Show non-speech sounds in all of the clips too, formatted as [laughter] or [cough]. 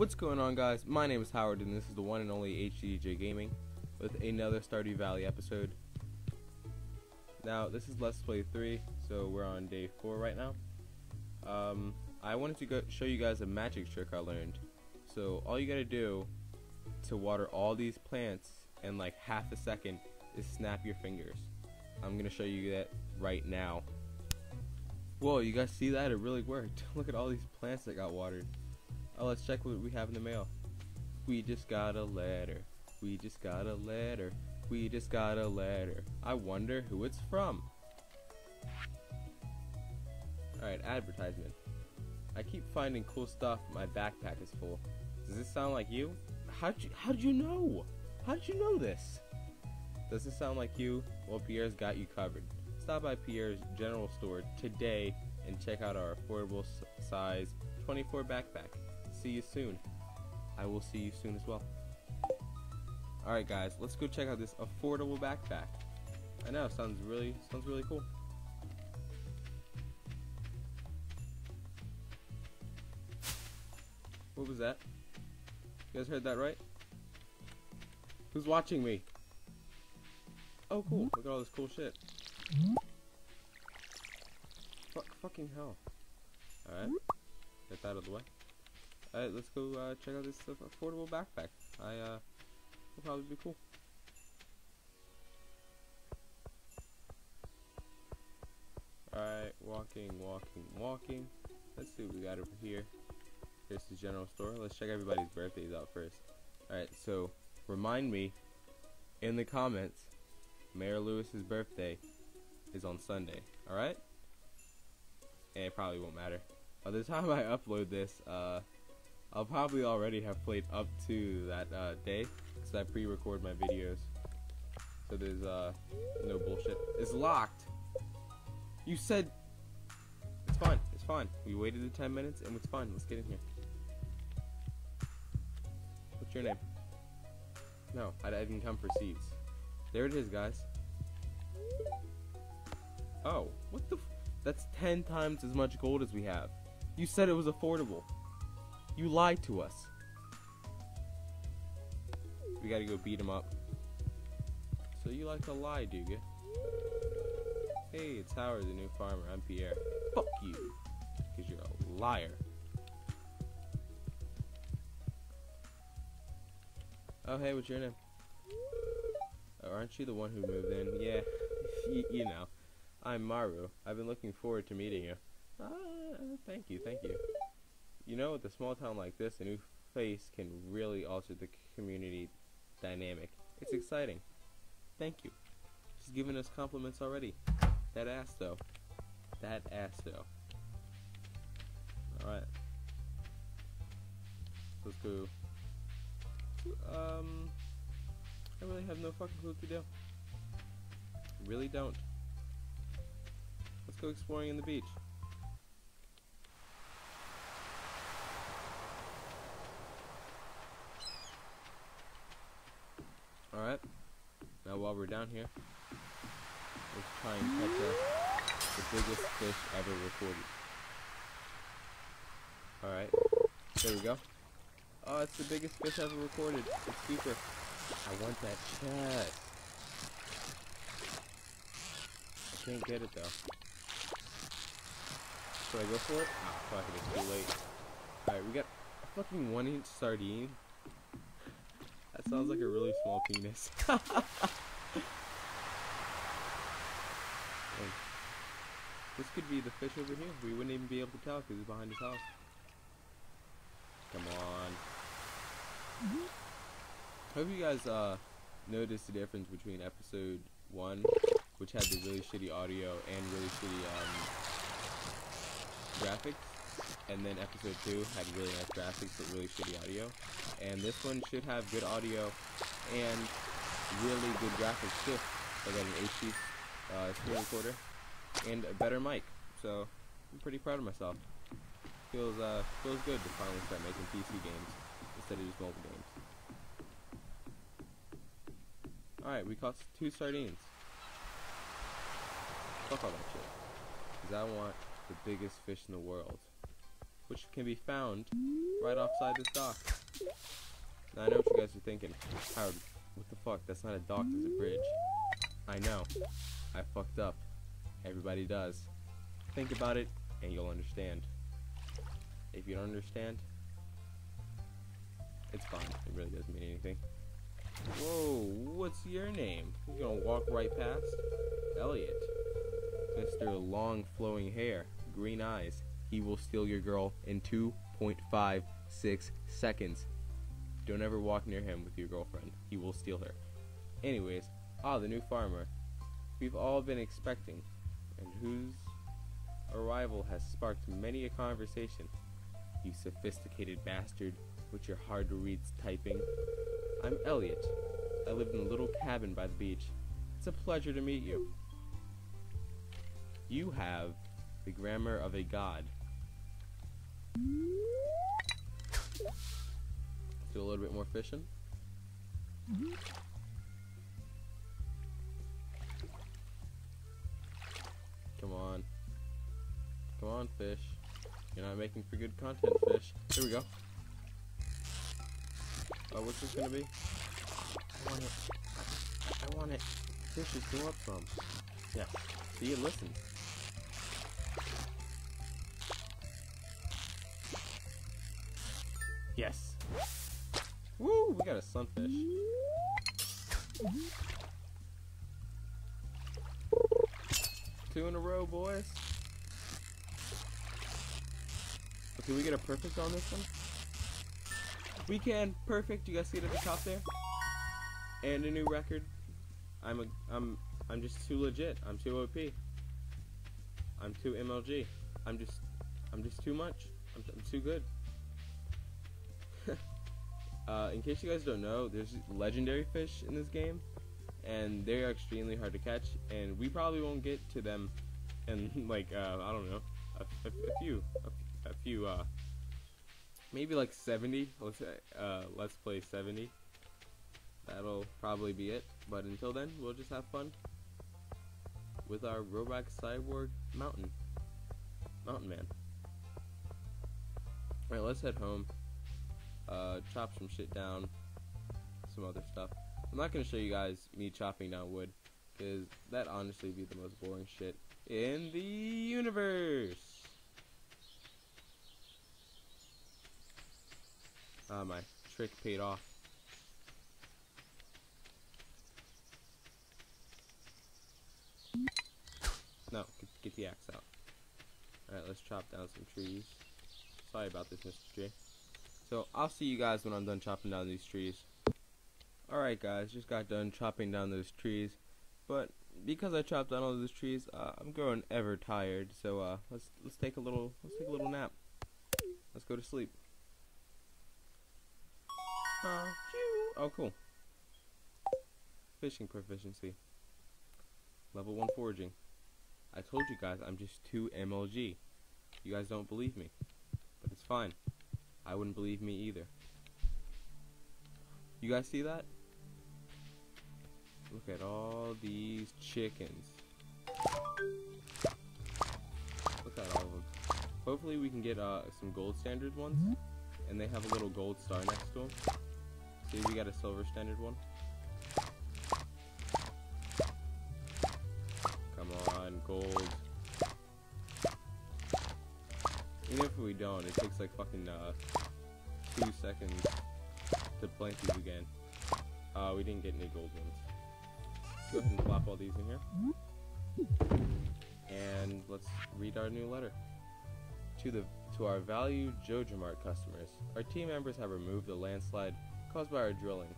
What's going on guys? My name is Howard and this is the one and only HCDJ Gaming with another Stardew Valley episode. Now this is Let's Play 3, so we're on day 4 right now. Um, I wanted to go show you guys a magic trick I learned. So all you gotta do to water all these plants in like half a second is snap your fingers. I'm gonna show you that right now. Whoa, you guys see that? It really worked. [laughs] Look at all these plants that got watered. Oh, let's check what we have in the mail. We just got a letter. We just got a letter. We just got a letter. I wonder who it's from. Alright, advertisement. I keep finding cool stuff. My backpack is full. Does this sound like you? How'd you, how'd you know? How'd you know this? Does this sound like you? Well, Pierre's got you covered. Stop by Pierre's general store today and check out our affordable size 24 backpack see you soon. I will see you soon as well. Alright guys, let's go check out this affordable backpack. I know, sounds really sounds really cool. What was that? You guys heard that right? Who's watching me? Oh cool, look at all this cool shit. Fuck fucking hell. Alright. Get that out of the way. Alright, let's go uh, check out this affordable backpack. I, uh, will probably be cool. Alright, walking, walking, walking. Let's see what we got over here. Here's the general store. Let's check everybody's birthdays out first. Alright, so, remind me in the comments, Mayor Lewis's birthday is on Sunday. Alright? And it probably won't matter. By the [laughs] time I upload this, uh, I'll probably already have played up to that uh, day because I pre-record my videos. So there's uh, no bullshit. It's locked. You said it's fine. It's fine. We waited the 10 minutes and it's fine. Let's get in here. What's your name? No, I, didn't come for seeds. There it is, guys. Oh, what the? That's 10 times as much gold as we have. You said it was affordable. You lied to us. We gotta go beat him up. So you like to lie, do you? Hey, it's Howard, the new farmer. I'm Pierre. Fuck you. Because you're a liar. Oh, hey, what's your name? Oh, aren't you the one who moved in? Yeah, [laughs] you know. I'm Maru. I've been looking forward to meeting you. Uh, thank you, thank you. You know, with a small town like this, a new face can really alter the community dynamic. It's exciting. Thank you. She's giving us compliments already. That ass, though. That ass, though. Alright. Let's go. Um, I really have no fucking clue what to do. Really don't. Let's go exploring in the beach. Alright. Now while we're down here, let's try and catch the biggest fish ever recorded. Alright. There we go. Oh, it's the biggest fish ever recorded. It's super. I want that chest. I can't get it though. Should I go for it? Ah, fuck it, it's too late. Alright, we got a fucking one inch sardine. Sounds like a really small penis. [laughs] this could be the fish over here. We wouldn't even be able to tell because he's behind his house. Come on. Hope you guys uh, noticed the difference between episode 1, which had the really shitty audio and really shitty um, graphics, and then episode 2 had really nice graphics but really shitty audio. And this one should have good audio and really good graphics too. I got an HD uh, screen recorder and a better mic, so I'm pretty proud of myself. Feels uh, feels good to finally start making PC games instead of just mobile games. Alright, we caught two sardines. Fuck all that shit. Because I want the biggest fish in the world. Which can be found right offside this dock. Now I know what you guys are thinking. Howard, what the fuck? That's not a dock, that's a bridge. I know. I fucked up. Everybody does. Think about it, and you'll understand. If you don't understand, it's fine. It really doesn't mean anything. Whoa, what's your name? You gonna walk right past? Elliott. Mr. Long flowing hair, green eyes. He will steal your girl in 2.56 seconds. Don't ever walk near him with your girlfriend. He will steal her. Anyways, ah, the new farmer. We've all been expecting, and whose arrival has sparked many a conversation. You sophisticated bastard with your hard to read typing. I'm Elliott. I live in a little cabin by the beach. It's a pleasure to meet you. You have the grammar of a god. Do a little bit more fishing. Come on. Come on, fish. You're not making for good content, fish. Here we go. Oh, what's this gonna be? I want it. I want it. Fishes go up from. Yeah. See it, listen. Yes. Woo! We got a sunfish. Two in a row, boys. Okay, we get a perfect on this one. We can perfect. You guys see it at the top there? And a new record. I'm a I'm I'm just too legit. I'm too OP. I'm too MLG. I'm just I'm just too much. I'm, I'm too good. Uh, in case you guys don't know, there's legendary fish in this game, and they are extremely hard to catch. And we probably won't get to them in [laughs] like uh, I don't know a, a, a few a, a few uh, maybe like 70. Let's say, uh, let's play 70. That'll probably be it. But until then, we'll just have fun with our Robot Cyborg Mountain Mountain Man. Alright, let's head home. Uh, chop some shit down. Some other stuff. I'm not gonna show you guys me chopping down wood, because that honestly be the most boring shit in the universe. Ah, my trick paid off. No, get, get the axe out. Alright, let's chop down some trees. Sorry about this, Mr. J. So, I'll see you guys when I'm done chopping down these trees. Alright guys, just got done chopping down those trees. But, because I chopped down all those trees, uh, I'm growing ever tired. So, uh, let's, let's take a little, let's take a little nap. Let's go to sleep. Oh, cool. Fishing proficiency. Level 1 foraging. I told you guys I'm just 2 MLG. You guys don't believe me. But it's fine. I wouldn't believe me either. You guys see that? Look at all these chickens. Look at all of them. Hopefully we can get uh, some gold standard ones. And they have a little gold star next to them. See, we got a silver standard one. Come on, gold. Even if we don't, it takes like fucking uh, two seconds to plant these again. Uh, we didn't get any gold ones. Let's go ahead and plop all these in here. And let's read our new letter. To the to our valued JojaMart customers, our team members have removed the landslide caused by our drilling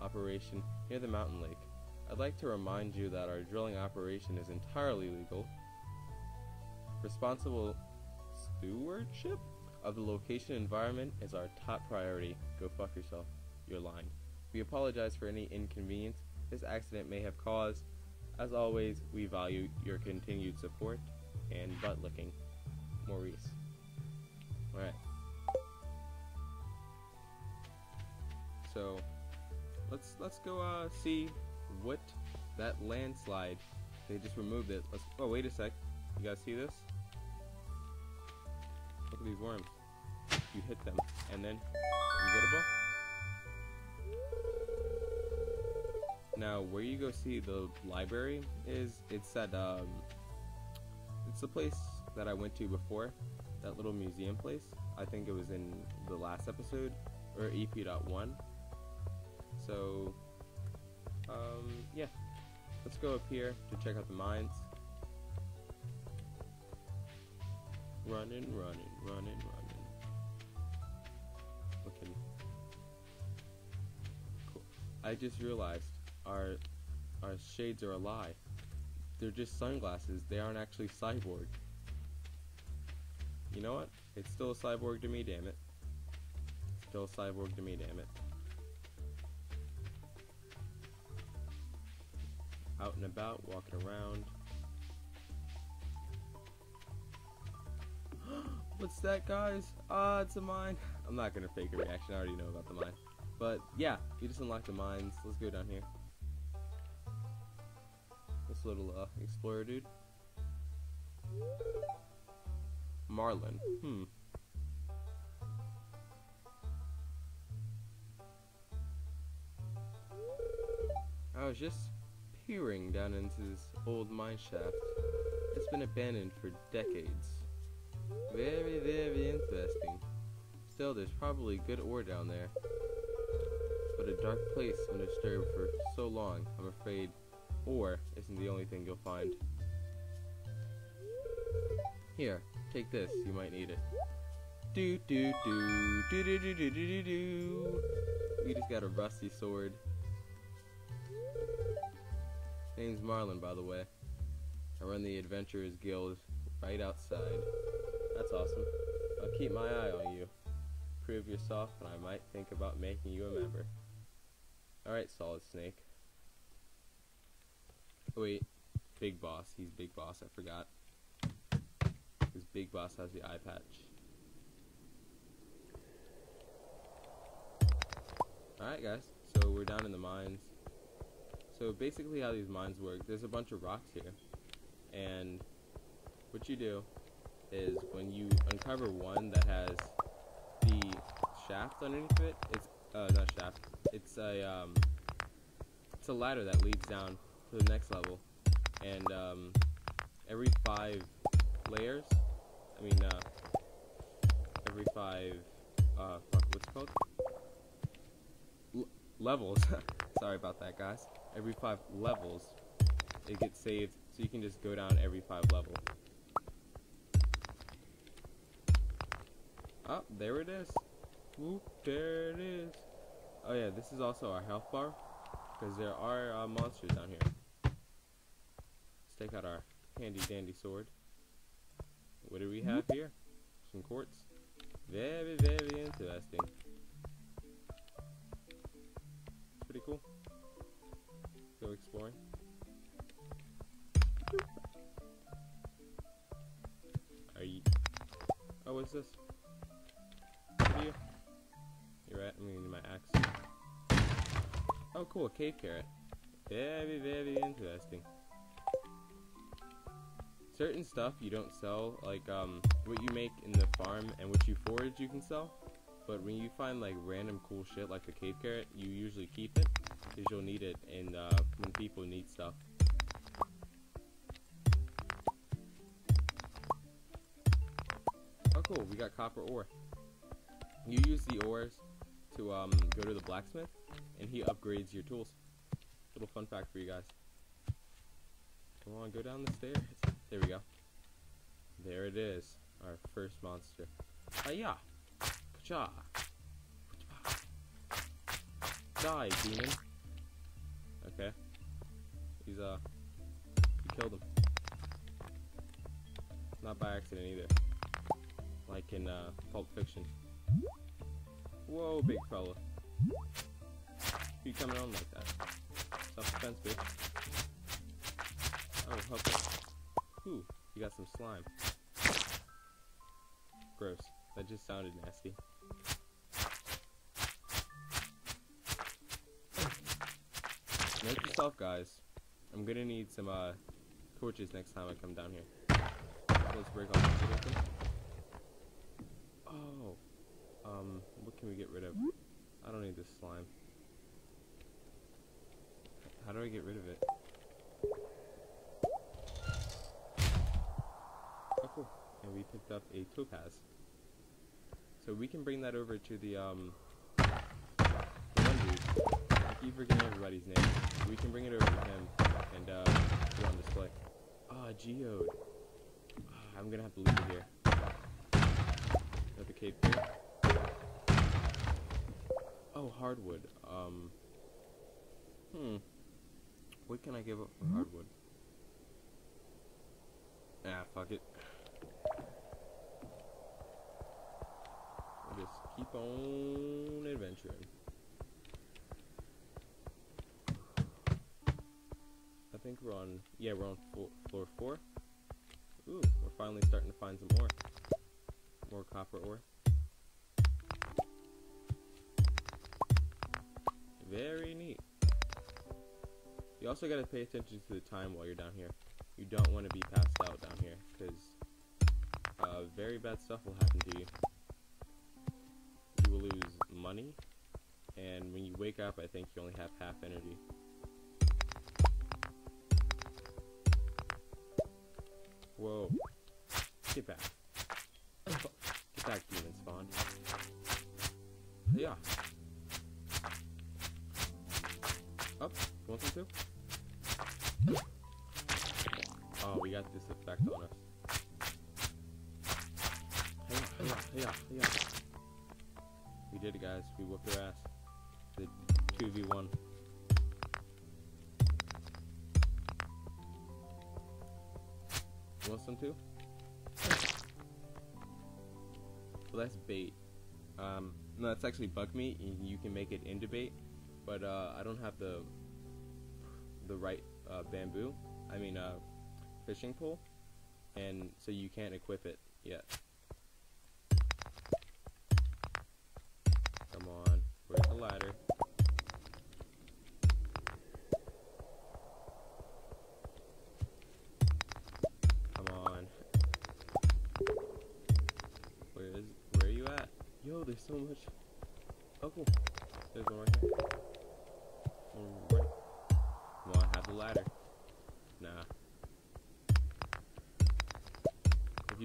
operation near the mountain lake. I'd like to remind you that our drilling operation is entirely legal. Responsible stewardship of the location environment is our top priority. Go fuck yourself. You're lying. We apologize for any inconvenience this accident may have caused. As always, we value your continued support and butt licking. Morris. Alright. So let's let's go uh, see what that landslide. They just removed it. Let's. Oh wait a sec. You guys see this? Look at these worms. you hit them, and then you get a ball. Now, where you go see the library is, it's at, um, it's the place that I went to before, that little museum place. I think it was in the last episode, or EP.1. So, um, yeah. Let's go up here to check out the mines. Running, running, running, running. Okay. Cool. I just realized our our shades are a lie. They're just sunglasses. They aren't actually cyborg. You know what? It's still a cyborg to me, damn it. Still a cyborg to me, damn it. Out and about, walking around. What's that, guys? Ah, it's a mine. I'm not gonna fake a reaction. I already know about the mine. But yeah, we just unlocked the mines. Let's go down here. This little uh, explorer dude. Marlon. Hmm. I was just peering down into this old mine shaft. It's been abandoned for decades. Very, very interesting. Still, there's probably good ore down there. But a dark place undisturbed for so long, I'm afraid ore isn't the only thing you'll find. Here, take this, you might need it. Do do do do do do do do do do. We just got a rusty sword. Name's Marlon, by the way. I run the Adventurers Guild right outside. That's awesome. I'll keep my eye on you. Prove yourself, and I might think about making you a member. Alright, Solid Snake. Oh, wait, Big Boss. He's Big Boss, I forgot. Because Big Boss has the eye patch. Alright, guys. So we're down in the mines. So basically how these mines work, there's a bunch of rocks here. And what you do is when you uncover one that has the shaft underneath it, it's uh not shaft, it's a um it's a ladder that leads down to the next level. And um every five layers, I mean uh every five uh fuck, what's called? L levels. [laughs] Sorry about that guys. Every five levels it gets saved so you can just go down every five level. Oh, there it is. Whoop, there it is. Oh yeah, this is also our health bar. Because there are uh, monsters down here. Let's take out our handy dandy sword. What do we have here? Some quartz. Very, very interesting. Pretty cool. Go exploring. Are you... Oh, what's this? You? I'm gonna need my axe. Oh cool, a cave carrot. Very, very interesting. Certain stuff you don't sell, like um, what you make in the farm and what you forage you can sell. But when you find like random cool shit like the cave carrot, you usually keep it because you'll need it in uh, when people need stuff. Oh cool, we got copper ore you use the ores to um, go to the blacksmith, and he upgrades your tools. Little fun fact for you guys. Come on, go down the stairs. There we go. There it is, our first monster. Hiya! Kacha! Die, demon! Okay. He's, uh, he killed him. Not by accident either. Like in, uh, Pulp Fiction. Whoa, big fella. You coming on like that? Self-defense, bitch. Oh, help. Ooh, you got some slime. Gross. That just sounded nasty. Note yourself, guys. I'm gonna need some, uh, torches next time I come down here. Let's break off Oh. what can we get rid of? I don't need this slime. How do I get rid of it? Oh, cool. And we picked up a topaz. So we can bring that over to the, um, the one dude. I keep forgetting everybody's name. We can bring it over to him and, uh, put it on display. Ah, geode. Ah, I'm gonna have to leave it here. Another cave here. Oh, hardwood. Um, hmm. What can I give up for hardwood? Ah, fuck it. We'll just keep on adventuring. I think we're on, yeah, we're on floor, floor four. Ooh, we're finally starting to find some more. More copper ore. You also gotta pay attention to the time while you're down here. You don't want to be passed out down here, because uh, very bad stuff will happen to you. You will lose money, and when you wake up, I think you only have half energy. Whoa. Get back. Get back, demon spawn. Yeah. Up. You want some too? We got this effect on us. Hey, hey, hey, hey, We did it, guys. We whooped their ass. The 2v1. You want some too? Well, that's bait. Um, no, that's actually bug meat. You can make it into bait, but uh, I don't have the the right uh, bamboo. I mean, uh, fishing pole, and so you can't equip it yet.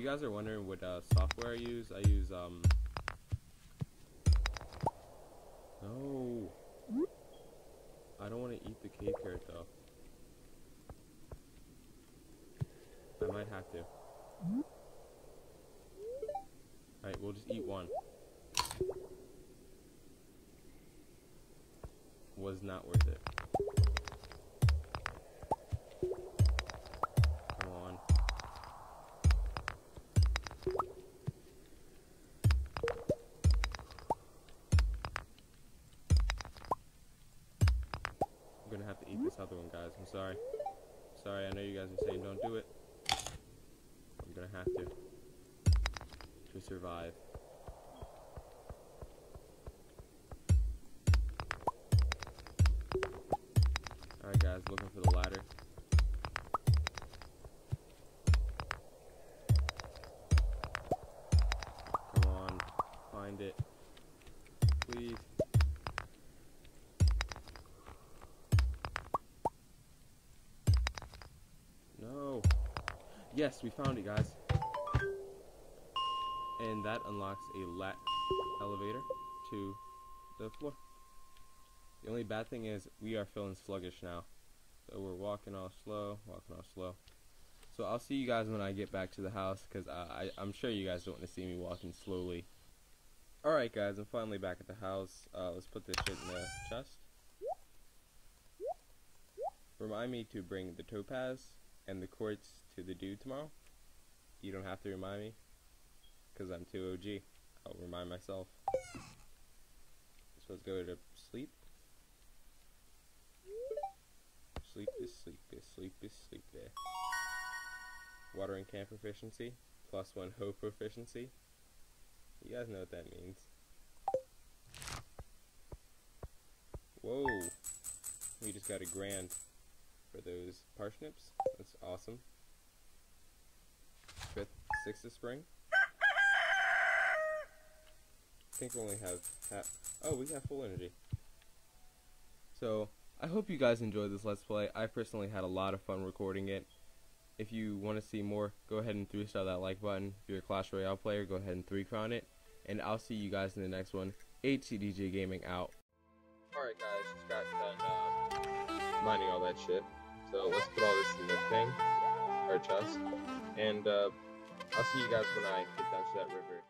You guys are wondering what uh, software I use, I use um. No. I don't want to eat the cave carrot though. I might have to. Alright, we'll just eat one. Was not worth it. Sorry. Sorry, I know you guys are saying don't do it. I'm gonna have to. To survive. Alright guys, looking for the ladder. Yes, we found it, guys. And that unlocks a lat elevator to the floor. The only bad thing is we are feeling sluggish now. So we're walking all slow, walking all slow. So I'll see you guys when I get back to the house because I, I'm sure you guys don't want to see me walking slowly. Alright guys, I'm finally back at the house. Uh, let's put this shit in the chest. Remind me to bring the topaz and the quartz to the dude tomorrow. You don't have to remind me because I'm too OG. I'll remind myself. So let's go to sleep. Sleep is sleep is sleep is sleep there. Watering can proficiency, plus one hoe proficiency. You guys know what that means. Whoa! We just got a grand for those parsnips. That's awesome. Fifth, sixth of spring. I think we only have half. Oh, we have full energy. So, I hope you guys enjoyed this Let's Play. I personally had a lot of fun recording it. If you want to see more, go ahead and 3-star that like button. If you're a Clash Royale player, go ahead and 3-crown it. And I'll see you guys in the next one. HCDJ Gaming out. Alright guys, just got done uh, mining all that shit. So let's put all this in the thing, our chest. And uh, I'll see you guys when I get down to that river.